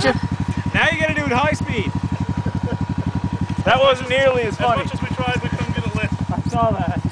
championship. Now you gotta do it high speed. that wasn't nearly as funny. As much as we tried, we couldn't get a lift. I saw that.